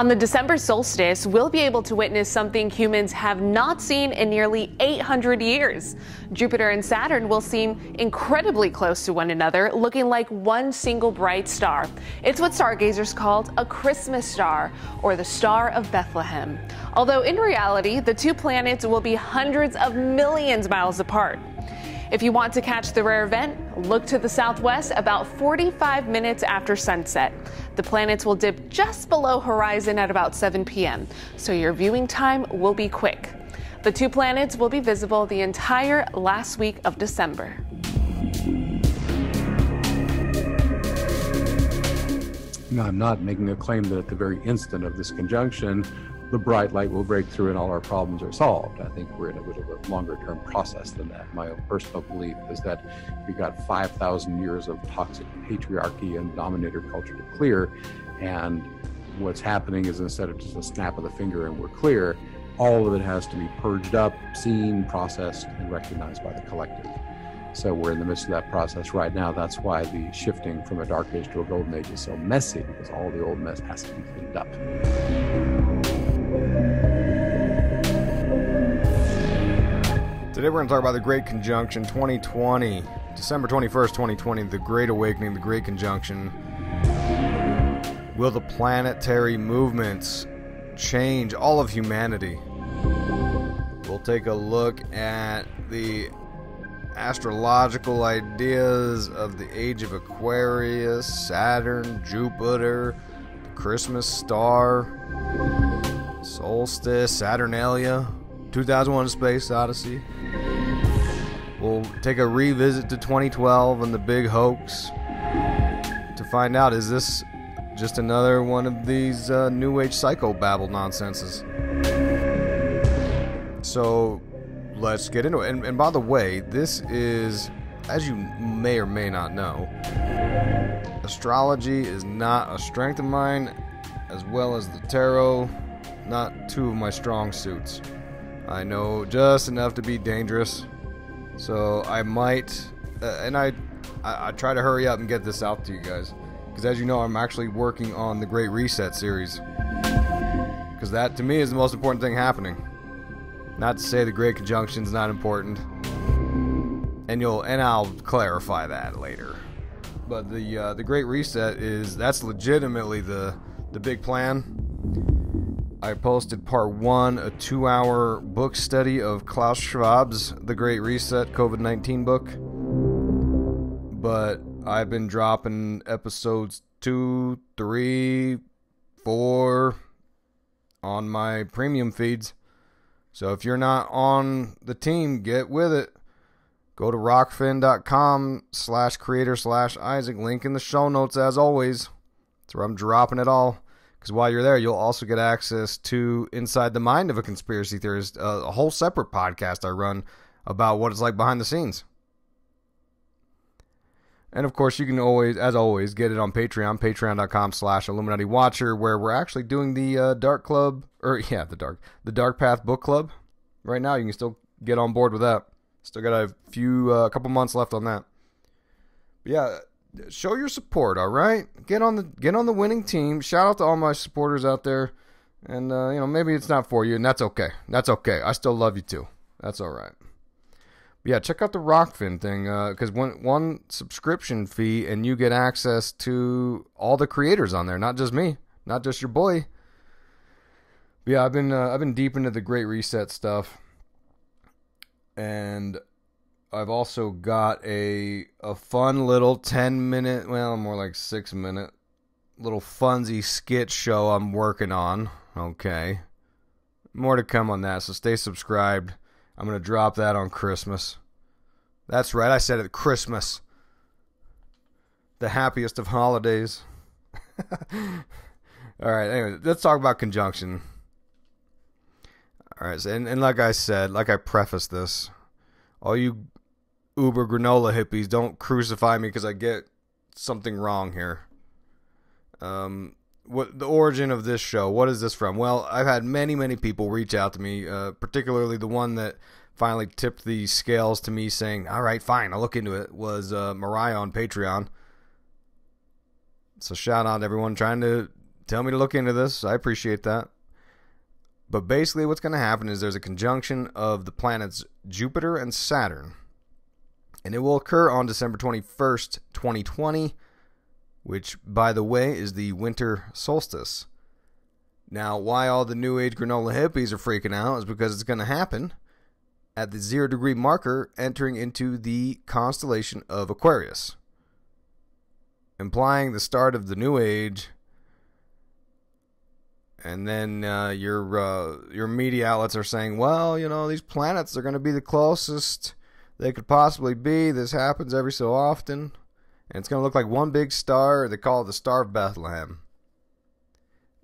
On the December solstice, we'll be able to witness something humans have not seen in nearly 800 years. Jupiter and Saturn will seem incredibly close to one another, looking like one single bright star. It's what stargazers called a Christmas star, or the Star of Bethlehem. Although in reality, the two planets will be hundreds of millions miles apart. If you want to catch the rare event, look to the southwest about 45 minutes after sunset. The planets will dip just below horizon at about 7 p.m., so your viewing time will be quick. The two planets will be visible the entire last week of December. No, I'm not making a claim that at the very instant of this conjunction, the bright light will break through and all our problems are solved. I think we're in a little bit longer term process than that. My personal belief is that we've got 5,000 years of toxic patriarchy and dominator culture to clear. And what's happening is instead of just a snap of the finger and we're clear, all of it has to be purged up, seen, processed, and recognized by the collective. So we're in the midst of that process right now. That's why the shifting from a dark age to a golden age is so messy because all the old mess has to be cleaned up. Today we're going to talk about the Great Conjunction 2020, December 21st, 2020, the Great Awakening, the Great Conjunction. Will the planetary movements change all of humanity? We'll take a look at the astrological ideas of the age of Aquarius, Saturn, Jupiter, the Christmas star, solstice, Saturnalia, 2001 Space Odyssey. We'll take a revisit to 2012 and the big hoax to find out is this just another one of these uh, new age psychobabble nonsenses. So let's get into it. And, and by the way, this is, as you may or may not know, astrology is not a strength of mine, as well as the tarot, not two of my strong suits. I know just enough to be dangerous, so I might, uh, and I, I, I try to hurry up and get this out to you guys, because as you know, I'm actually working on the Great Reset series, because that to me is the most important thing happening. Not to say the Great Conjunction is not important, and you'll, and I'll clarify that later. But the uh, the Great Reset is that's legitimately the the big plan I posted part one, a two hour book study of Klaus Schwab's The Great Reset COVID 19 book. But I've been dropping episodes two, three, four on my premium feeds. So if you're not on the team, get with it. Go to rokfin.com slash creator slash Isaac. Link in the show notes as always. That's where I'm dropping it all. Because while you're there, you'll also get access to Inside the Mind of a Conspiracy Theorist, uh, a whole separate podcast I run about what it's like behind the scenes. And of course, you can always, as always, get it on Patreon, patreon.com slash Illuminati Watcher, where we're actually doing the uh, Dark Club, or yeah, the Dark, the Dark Path Book Club. Right now, you can still get on board with that. Still got a few, a uh, couple months left on that. But yeah, show your support. All right, get on the get on the winning team. Shout out to all my supporters out there. And uh, you know maybe it's not for you, and that's okay. That's okay. I still love you too. That's all right. But yeah, check out the Rokfin thing because uh, one one subscription fee, and you get access to all the creators on there, not just me, not just your boy. But yeah, I've been uh, I've been deep into the Great Reset stuff, and I've also got a a fun little 10 minute, well, more like 6 minute little funsy skit show I'm working on. Okay. More to come on that, so stay subscribed. I'm to drop that on Christmas. That's right, I said it Christmas. The happiest of holidays. All right, anyway, let's talk about conjunction. All right, and, and like I said, like I prefaced this, all you uber granola hippies, don't crucify me because I get something wrong here. Um, what the origin of this show? What is this from? Well, I've had many, many people reach out to me, uh, particularly the one that finally tipped the scales to me, saying, "All right, fine, I'll look into it." Was uh, Mariah on Patreon? So shout out to everyone trying to tell me to look into this. I appreciate that. But basically, what's going to happen is there's a conjunction of the planets Jupiter and Saturn. And it will occur on December 21st, 2020, which, by the way, is the winter solstice. Now, why all the New Age granola hippies are freaking out is because it's going to happen at the zero degree marker entering into the constellation of Aquarius, implying the start of the New Age and then uh, your uh, your media outlets are saying, well, you know, these planets are going to be the closest they could possibly be. This happens every so often, and it's going to look like one big star. They call it the Star of Bethlehem.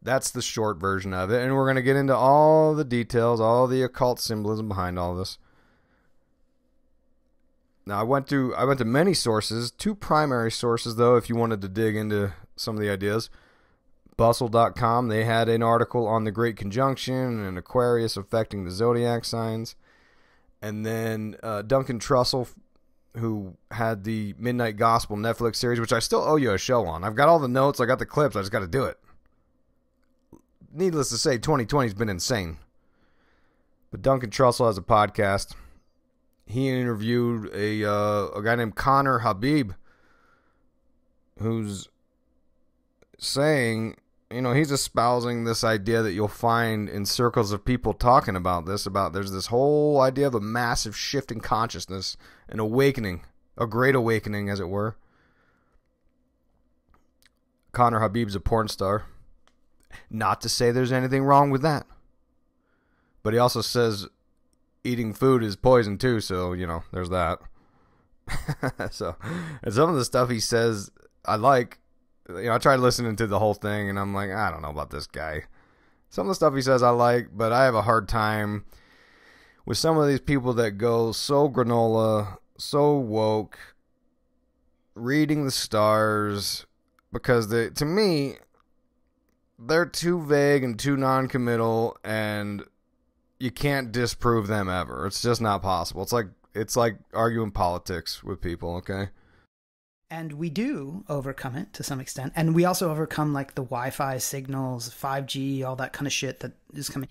That's the short version of it, and we're going to get into all the details, all the occult symbolism behind all this. Now, I went to I went to many sources, two primary sources though, if you wanted to dig into some of the ideas. Bustle.com, they had an article on the Great Conjunction and Aquarius affecting the zodiac signs. And then uh, Duncan Trussell, who had the Midnight Gospel Netflix series, which I still owe you a show on. I've got all the notes, I got the clips, I just got to do it. Needless to say, 2020 has been insane. But Duncan Trussell has a podcast. He interviewed a uh, a guy named Conner Habib, who's saying you know, he's espousing this idea that you'll find in circles of people talking about this about there's this whole idea of a massive shift in consciousness, an awakening, a great awakening, as it were. Conner Habib's a porn star. Not to say there's anything wrong with that. But he also says eating food is poison too, so, you know, there's that. so, and some of the stuff he says I like, you know, I tried listening to the whole thing and I'm like, I don't know about this guy. Some of the stuff he says I like, but I have a hard time with some of these people that go so granola, so woke, reading the stars, because they, to me, they're too vague and too non-committal, and you can't disprove them ever. It's just not possible. It's like it's like arguing politics with people. Okay and we do overcome it to some extent. And we also overcome like the wi-fi signals 5g all that kind of shit that is coming.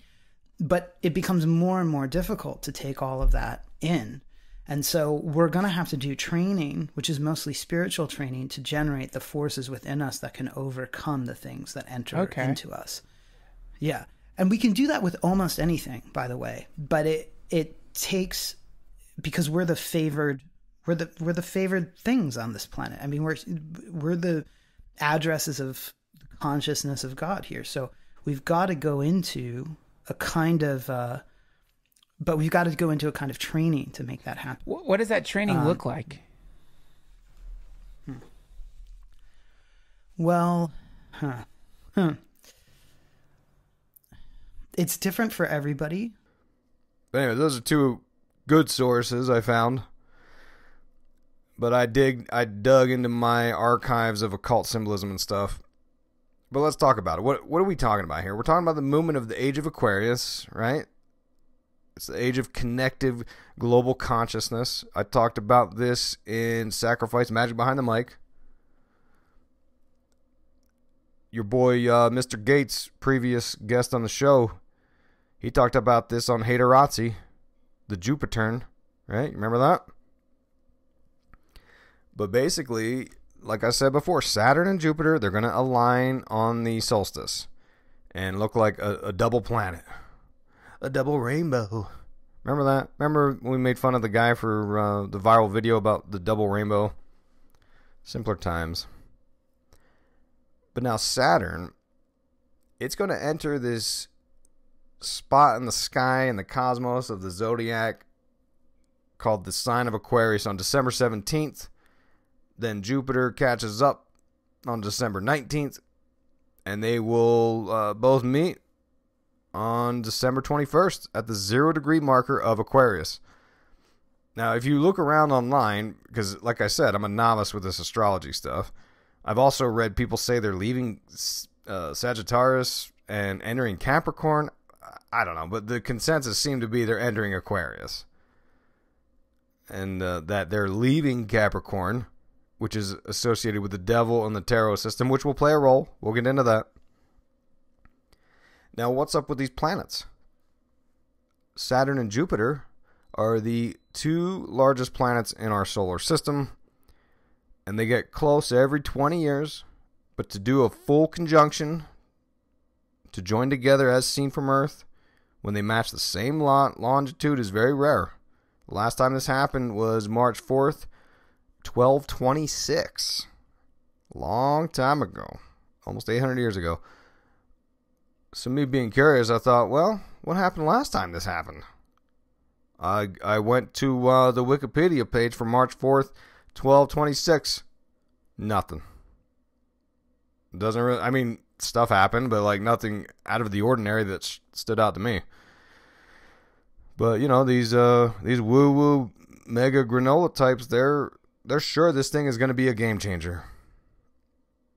But it becomes more and more difficult to take all of that in. And so we're going to have to do training which is mostly spiritual training to generate the forces within us that can overcome the things that enter okay. into us. Yeah. And we can do that with almost anything by the way. But it it takes because we're the favored we're the we're the favored things on this planet. I mean, we're we're the addresses of the consciousness of God here. So we've got to go into a kind of uh, but we've got to go into a kind of training to make that happen. What does that training um, look like? Hmm. Well, huh. huh. It's different for everybody. But anyway, those are two good sources I found but I dig I dug into my archives of occult symbolism and stuff. But let's talk about it. What what are we talking about here? We're talking about the movement of the age of Aquarius, right? It's the age of connective global consciousness. I talked about this in Sacrifice Magic Behind the Mic. Your boy uh, Mr. Gates, previous guest on the show, he talked about this on Haterazzi, the Jupiter, right? Remember that? But basically, like I said before, Saturn and Jupiter, they're going to align on the solstice and look like a, a, double planet, a double rainbow. Remember that? Remember we made fun of the guy for uh, the viral video about the double rainbow? Simpler times. But now Saturn, it's going to enter this spot in the sky in the cosmos of the zodiac called the sign of Aquarius on December 17th then Jupiter catches up on December 19th, and they will uh, both meet on December 21st at the zero degree marker of Aquarius. Now, if you look around online, because like I said, I'm a novice with this astrology stuff, I've also read people say they're leaving uh, Sagittarius and entering Capricorn. I don't know, but the consensus seemed to be they're entering Aquarius. And uh, that they're leaving Capricorn which is associated with the devil and the tarot system, which will play a role. We'll get into that. Now, what's up with these planets? Saturn and Jupiter are the two largest planets in our solar system, and they get close every 20 years. But to do a full conjunction, to join together as seen from Earth, when they match the same longitude, is very rare. The last time this happened was March 4th, 1226. Long time ago. Almost 800 years ago. So, me being curious, I thought, well, what happened last time this happened? I I went to uh, the Wikipedia page for March 4th, 1226. Nothing. Doesn't really, I mean, stuff happened, but like nothing out of the ordinary that sh- stood out to me. But you know these uh these woo woo mega granola types, they're they're sure this thing is going to be a game changer.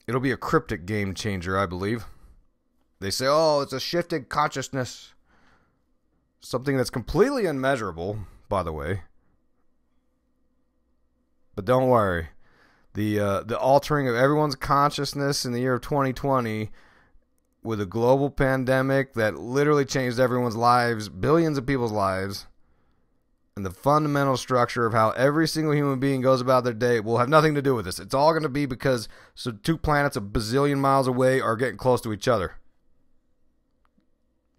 It'll be a cryptic game changer, I believe. They say, oh, it's a shifted consciousness. Something that's completely unmeasurable, by the way. But don't worry. The uh, the altering of everyone's consciousness in the year of 2020 with a global pandemic that literally changed everyone's lives, billions of people's lives, and the fundamental structure of how every single human being goes about their day will have nothing to do with this. It's all going to be because so two planets a bazillion miles away are getting close to each other.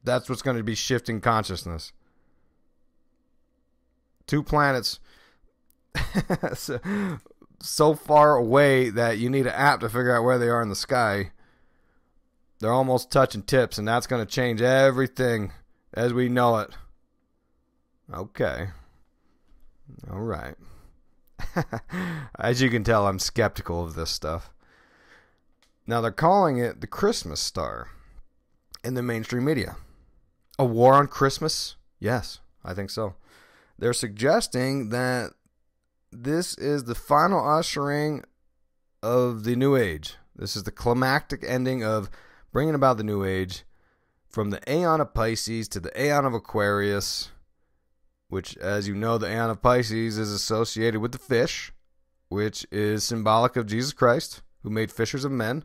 That's what's going to be shifting consciousness. Two planets so, so far away that you need an app to figure out where they are in the sky they're almost touching tips, and that's going to change everything as we know it. Okay. All right. as you can tell, I'm skeptical of this stuff. Now, they're calling it the Christmas star in the mainstream media. A war on Christmas? Yes, I think so. They're suggesting that this is the final ushering of the new age. This is the climactic ending of bringing about the new age from the Aeon of Pisces to the Aeon of Aquarius, which, as you know, the Aeon of Pisces is associated with the fish, which is symbolic of Jesus Christ, who made fishers of men.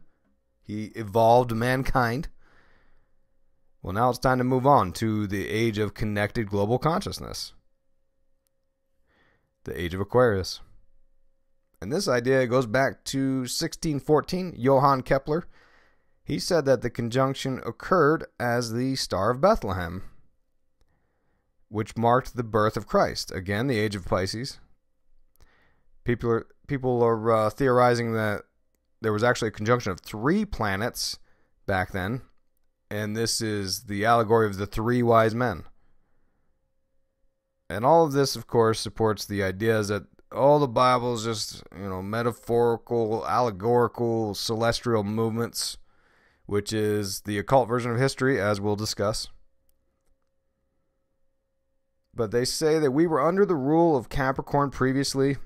He evolved mankind. Well, now it's time to move on to the age of connected global consciousness, the age of Aquarius. And this idea goes back to 1614. Johann Kepler he said that the conjunction occurred as the Star of Bethlehem, which marked the birth of Christ. Again, the age of Pisces. People are people are uh, theorizing that there was actually a conjunction of three planets back then, and this is the allegory of the three wise men. And all of this, of course, supports the ideas that all the Bible is just you know metaphorical, allegorical, celestial movements which is the occult version of history, as we'll discuss. But they say that we were under the rule of Capricorn previously.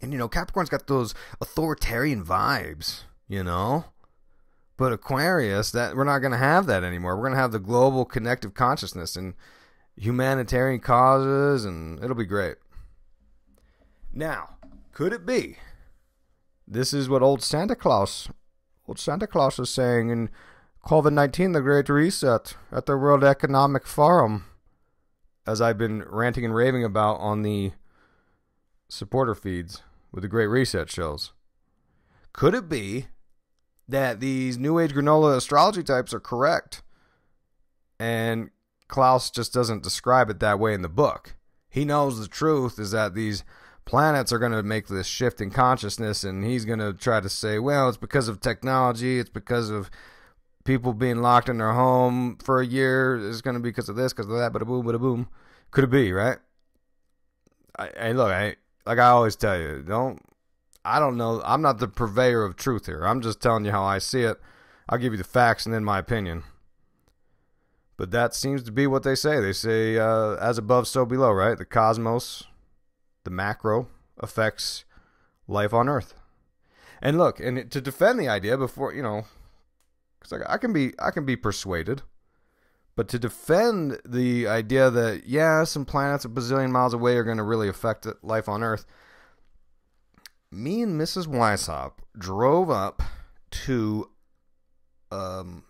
And, you know, Capricorn's got those authoritarian vibes, you know? But Aquarius, that we're not going to have that anymore. We're going to have the global connective consciousness and humanitarian causes, and it'll be great. Now, could it be? This is what old Santa Claus old Santa Claus is saying in COVID 19, the Great Reset, at the World Economic Forum, as I've been ranting and raving about on the supporter feeds with the Great Reset shows. Could it be that these New Age granola astrology types are correct? And Klaus just doesn't describe it that way in the book. He knows the truth is that these planets are going to make this shift in consciousness and he's going to try to say well it's because of technology it's because of people being locked in their home for a year it's going to be because of this because of that but a boom but a boom could it be right? I look i like i always tell you don't i don't know i'm not the purveyor of truth here. I'm just telling you how i see it. I'll give you the facts and then my opinion. But that seems to be what they say. They say uh, as above so below right? The cosmos the macro affects life on Earth. And look, and to defend the idea before you know, because I, I can be I can be persuaded, but to defend the idea that yeah, some planets a bazillion miles away are going to really affect life on Earth. Me and Mrs. Weishaupt drove up to um,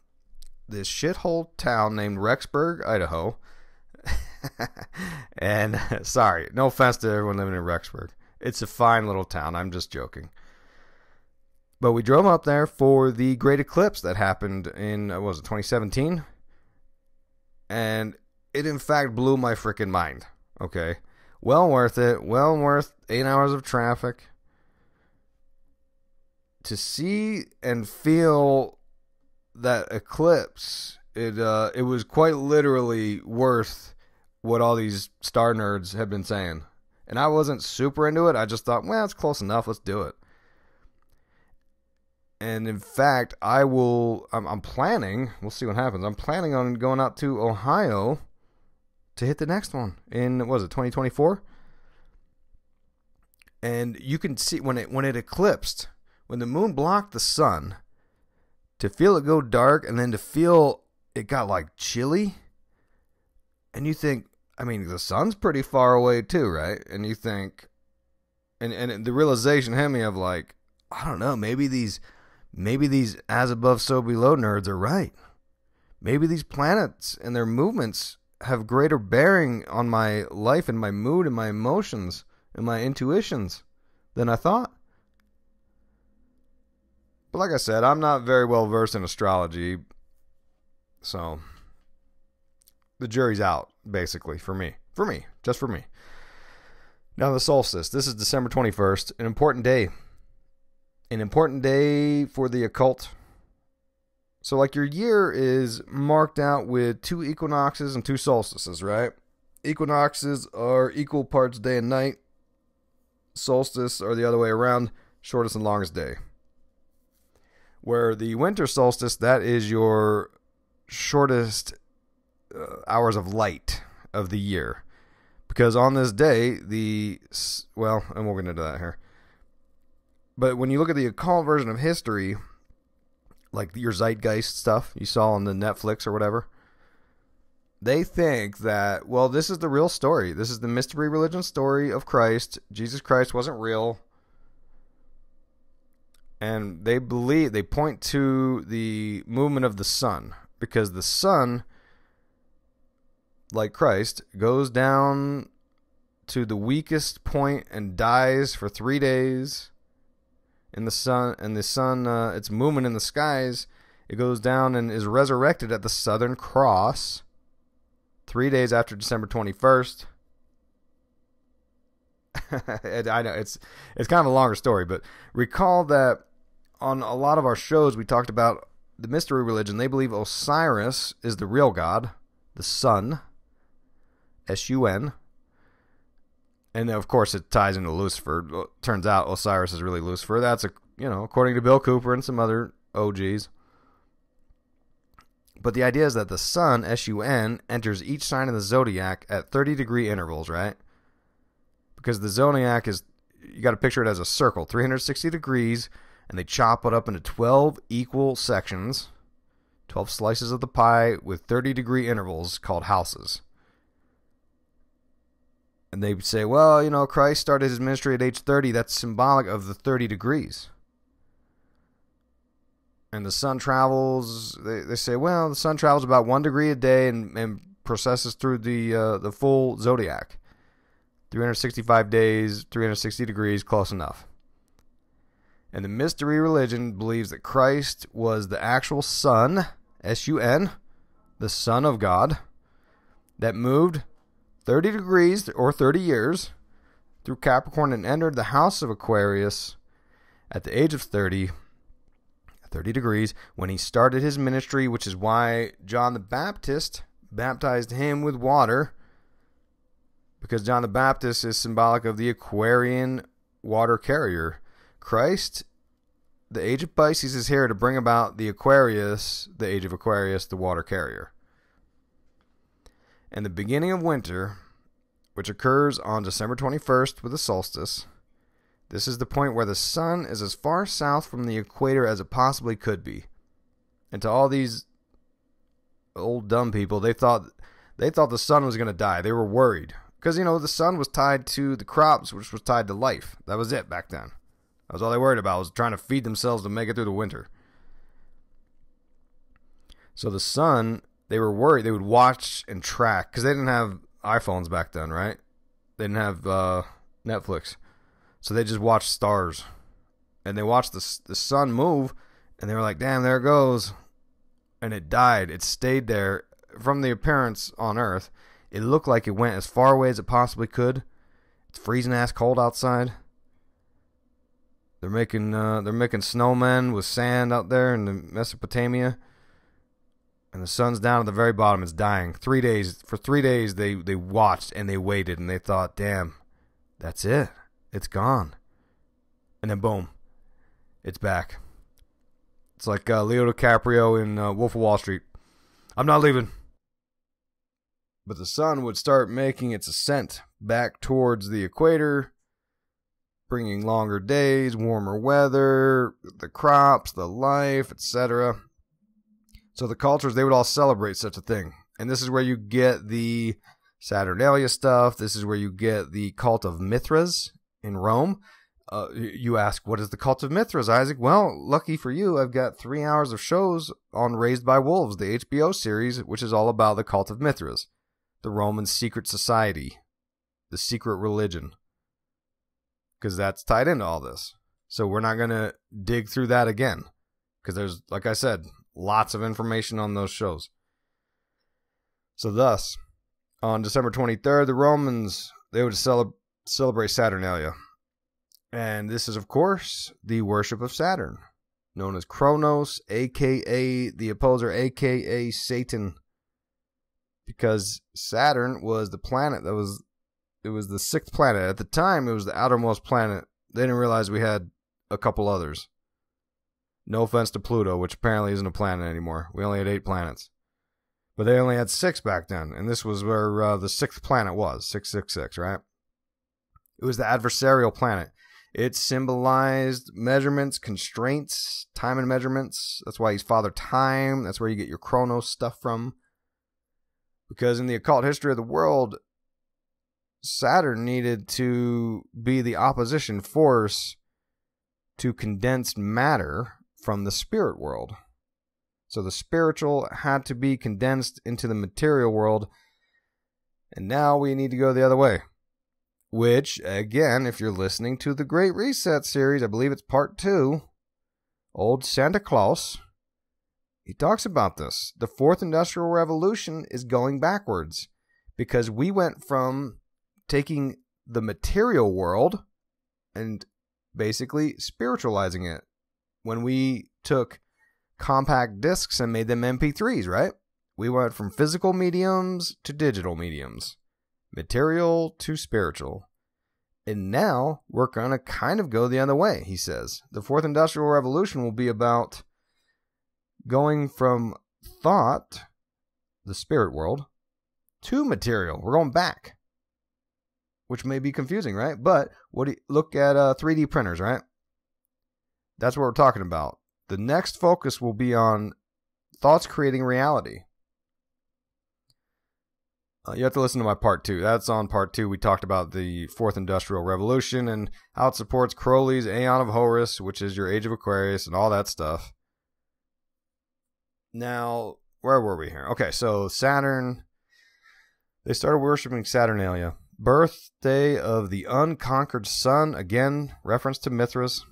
this shithole town named Rexburg, Idaho. and sorry, no offense to everyone living in Rexburg. It's a fine little town. I'm just joking. But we drove up there for the great eclipse that happened in, uh, was it, 2017? And it, in fact, blew my freaking mind. Okay. Well worth it. Well worth eight hours of traffic. To see and feel that eclipse, it uh, it was quite literally worth what all these star nerds have been saying. And I wasn't super into it. I just thought, well, it's close enough. Let's do it. And in fact, I will. I'm, I'm planning. We'll see what happens. I'm planning on going out to Ohio to hit the next one in was it 2024? And you can see when it when it eclipsed, when the moon blocked the sun, to feel it go dark and then to feel it got like chilly. And you think, I mean, the sun's pretty far away too, right? And you think, and and the realization hit me of like, I don't know, maybe these maybe these as above so below nerds are right. Maybe these planets and their movements have greater bearing on my life and my mood and my emotions and my intuitions than I thought. But like I said, I'm not very well versed in astrology. So the jury's out, basically, for me. For me. Just for me. Now, the solstice. This is December 21st, an important day an important day for the occult. So, like, your year is marked out with two equinoxes and two solstices, right? Equinoxes are equal parts day and night. Solstice are the other way around, shortest and longest day. Where the winter solstice, that is your shortest uh, hours of light of the year. Because on this day, the, well, and we'll get into that here but when you look at the occult version of history, like your zeitgeist stuff you saw on the Netflix or whatever, they think that, well, this is the real story. This is the mystery religion story of Christ. Jesus Christ wasn't real. And they believe, they point to the movement of the sun because the sun, like Christ, goes down to the weakest point and dies for three days and the sun and the sun uh, its movement in the skies. It goes down and is resurrected at the southern cross three days after december 21st i know it's it's kind of a longer story but recall that on a lot of our shows we talked about the mystery religion. They believe osiris is the real god the sun s-u-n and of course it ties into Lucifer. turns out Osiris is really Lucifer. That's a you know according to Bill Cooper and some other OGs. But the idea is that the sun, S U N, enters each sign of the zodiac at 30 degree intervals, right? Because the zodiac is, you got to picture it as a circle, 360 degrees, and they chop it up into 12 equal sections, 12 slices of the pie with 30 degree intervals called houses and they say, well, you know, Christ started his ministry at age 30. That's symbolic of the 30 degrees. And the sun travels, they, they say, well, the sun travels about one degree a day and, and processes through the, uh, the full zodiac. 365 days, 360 degrees, close enough. And the mystery religion believes that Christ was the actual Son, S U N, the Son of God, that moved 30 degrees or 30 years through Capricorn and entered the house of Aquarius at the age of 30, 30 degrees, when he started his ministry, which is why John the Baptist baptized him with water, because John the Baptist is symbolic of the Aquarian water carrier. Christ, the age of Pisces, is here to bring about the Aquarius, the age of Aquarius, the water carrier and the beginning of winter, which occurs on December 21st with the solstice. This is the point where the sun is as far south from the equator as it possibly could be. And to all these old dumb people, they thought they thought the sun was going to die. They were worried because you know the sun was tied to the crops, which was tied to life. That was it back then. That was all they worried about was trying to feed themselves to make it through the winter. So the sun, they were worried. They would watch and track because they didn't have iPhones back then, right? They didn't have uh, Netflix, so they just watched stars, and they watched the the sun move, and they were like, "Damn, there it goes," and it died. It stayed there from the appearance on Earth. It looked like it went as far away as it possibly could. It's freezing ass cold outside. They're making uh, they're making snowmen with sand out there in the Mesopotamia and the sun's down at the very bottom. It's dying. Three days for three days they they watched and they waited and they thought, damn, that's it. It's gone. And then boom, it's back. It's like uh, Leo DiCaprio in uh, Wolf of Wall Street. I'm not leaving. But the sun would start making its ascent back towards the equator, bringing longer days, warmer weather, the crops, the life, etc. So the cultures they would all celebrate such a thing, and this is where you get the Saturnalia stuff. This is where you get the cult of Mithras in Rome. Uh, you ask, what is the cult of Mithras, Isaac? Well, lucky for you, I've got three hours of shows on Raised by Wolves, the HBO series, which is all about the cult of Mithras, the Roman secret society, the secret religion, because that's tied into all this. So we're not going to dig through that again, because there's, like I said, Lots of information on those shows. So, thus, on December 23rd, the Romans they would cele- celebrate Saturnalia, and this is, of course, the worship of Saturn, known as Kronos, aka the opposer, aka Satan, because Saturn was the planet that was it was the sixth planet at the time. It was the outermost planet. They didn't realize we had a couple others. No offense to Pluto, which apparently isn't a planet anymore. We only had eight planets. But they only had six back then, and this was where uh, the sixth planet was 666, right? It was the adversarial planet. It symbolized measurements, constraints, time and measurements. That's why he's Father Time. That's where you get your Chronos stuff from. Because in the occult history of the world, Saturn needed to be the opposition force to condensed matter from the spirit world. So the spiritual had to be condensed into the material world. And now we need to go the other way. Which, again, if you're listening to the Great Reset series, I believe it's part two, Old Santa Claus, he talks about this. The fourth industrial revolution is going backwards because we went from taking the material world and basically spiritualizing it when we took compact discs and made them MP3s, right? We went from physical mediums to digital mediums, material to spiritual. And now we're going to kind of go the other way, he says. The fourth industrial revolution will be about going from thought, the spirit world, to material. We're going back, which may be confusing, right? But what do you, look at uh, 3D printers, right? That's what we're talking about. The next focus will be on thoughts creating reality. Uh, you have to listen to my part two. That's on part two. We talked about the fourth industrial revolution and how it supports Crowley's Aeon of Horus, which is your Age of Aquarius, and all that stuff. Now, where were we here? Okay, so Saturn. They started worshiping Saturnalia. Birthday of the unconquered sun. Again, reference to Mithras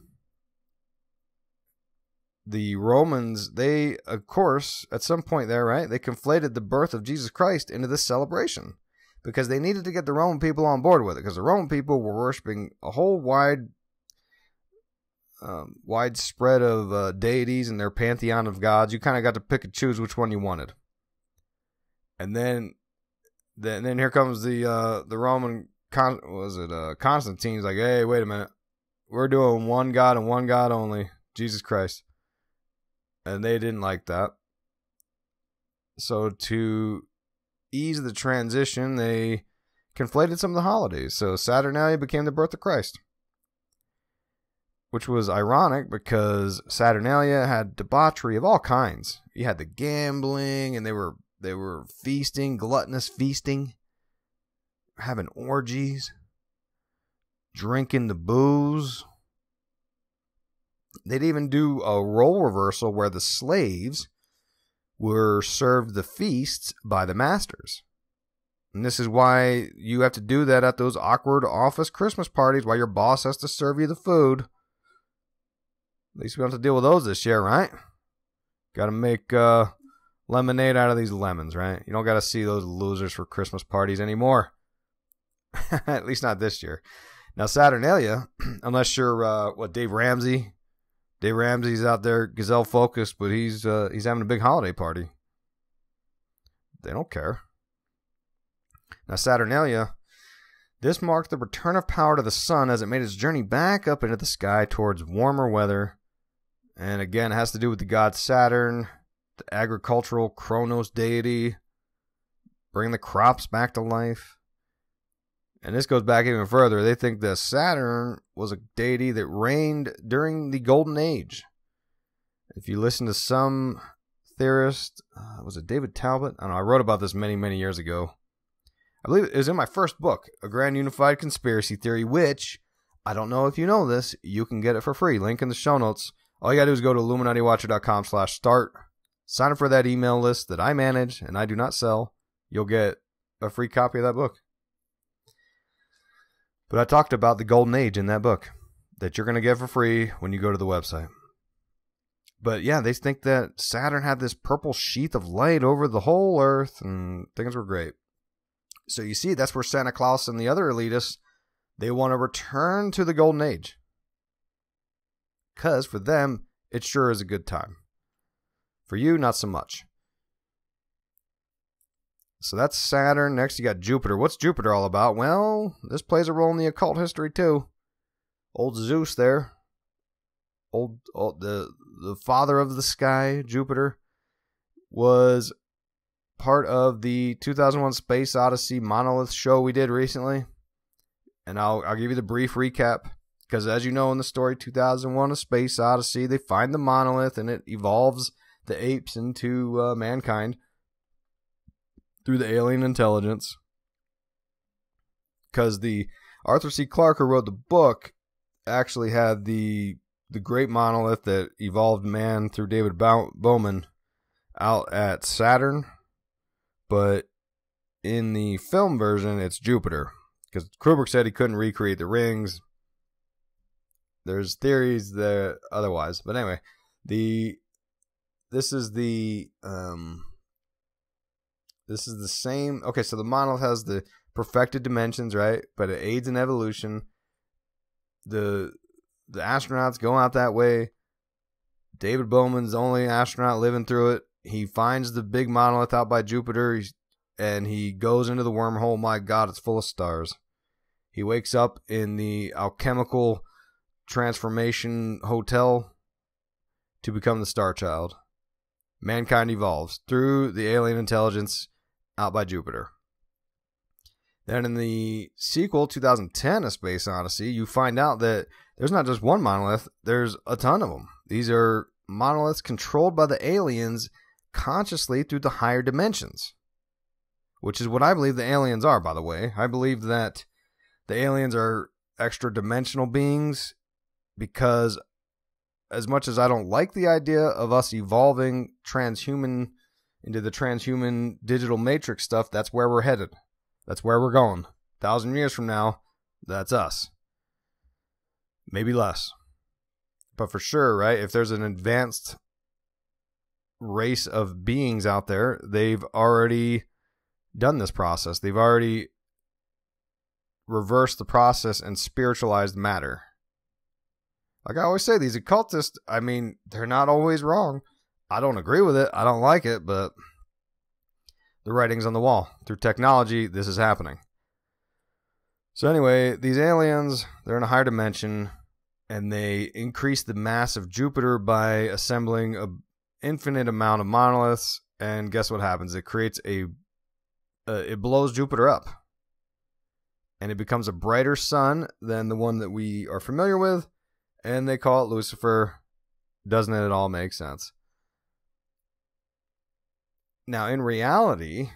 the Romans, they, of course, at some point there, right, they conflated the birth of Jesus Christ into this celebration because they needed to get the Roman people on board with it because the Roman people were worshiping a whole wide, um, widespread of uh, deities and their pantheon of gods. You kind of got to pick and choose which one you wanted. And then, then, then here comes the uh, the Roman Con- was it uh, Constantine's like, hey, wait a minute, we're doing one God and one God only, Jesus Christ and they didn't like that. So to ease the transition, they conflated some of the holidays. So Saturnalia became the birth of Christ, which was ironic because Saturnalia had debauchery of all kinds. You had the gambling, and they were they were feasting, gluttonous feasting, having orgies, drinking the booze They'd even do a role reversal where the slaves were served the feasts by the masters. And this is why you have to do that at those awkward office Christmas parties while your boss has to serve you the food. At least we don't have to deal with those this year, right? Got to make uh, lemonade out of these lemons, right? You don't got to see those losers for Christmas parties anymore. At least not this year. Now, Saturnalia, unless you're uh, what Dave Ramsey, Dave Ramsey's out there gazelle focused, but he's uh, he's having a big holiday party. They don't care. Now, Saturnalia, this marked the return of power to the sun as it made its journey back up into the sky towards warmer weather. And again, it has to do with the god Saturn, the agricultural Kronos deity, bring the crops back to life. And this goes back even further. They think that Saturn was a deity that reigned during the Golden Age. If you listen to some theorist, uh, was it David Talbot? I don't know. I wrote about this many, many years ago. I believe it was in my first book, A Grand Unified Conspiracy Theory, which I don't know if you know this. You can get it for free. Link in the show notes. All you gotta do is go to illuminatiwatcher.com slash start. Sign up for that email list that I manage and I do not sell. You'll get a free copy of that book. But I talked about the golden age in that book that you're going to get for free when you go to the website. But yeah, they think that Saturn had this purple sheath of light over the whole Earth and things were great. So you see, that's where Santa Claus and the other elitists they want to return to the golden age. Cuz for them, it sure is a good time. For you, not so much. So that's Saturn. Next, you got Jupiter. What's Jupiter all about? Well, this plays a role in the occult history too. Old Zeus there, old, old the the father of the sky, Jupiter, was part of the 2001 Space Odyssey monolith show we did recently. And I'll I'll give you the brief recap because as you know in the story 2001 A Space Odyssey, they find the monolith and it evolves the apes into uh, mankind through the alien intelligence. Because the Arthur C. Clarke who wrote the book actually had the the great monolith that evolved man through David Bowman out at Saturn, but in the film version it's Jupiter because Kubrick said he couldn't recreate the rings. There's theories that otherwise, but anyway, the this is the um this is the same. Okay, so the monolith has the perfected dimensions, right? But it aids in evolution. The the astronauts go out that way. David Bowman's the only astronaut living through it. He finds the big monolith out by Jupiter, and he goes into the wormhole. My God, it's full of stars. He wakes up in the alchemical transformation hotel to become the Star Child. Mankind evolves through the alien intelligence out by Jupiter. Then in the sequel, 2010 A Space Odyssey, you find out that there's not just one monolith, there's a ton of them. These are monoliths controlled by the aliens consciously through the higher dimensions. Which is what I believe the aliens are, by the way. I believe that the aliens are extra dimensional beings because, as much as I don't like the idea of us evolving transhuman into the transhuman digital matrix stuff, that's where we're headed. That's where we're going. A thousand years from now, that's us. Maybe less. But for sure, right? If there's an advanced race of beings out there, they've already done this process. They've already reversed the process and spiritualized matter. Like I always say, these occultists, I mean, they're not always wrong. I don't agree with it. I don't like it, but the writing's on the wall. Through technology, this is happening. So anyway, these aliens, they're in a higher dimension and they increase the mass of Jupiter by assembling an infinite amount of monoliths and guess what happens? It creates a uh, it blows Jupiter up. And it becomes a brighter sun than the one that we are familiar with, and they call it Lucifer. Doesn't it at all make sense? Now, in reality,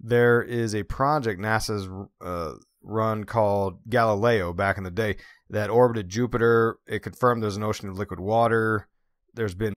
there is a project NASA's uh, run called Galileo back in the day that orbited Jupiter. It confirmed there's an ocean of liquid water. There's been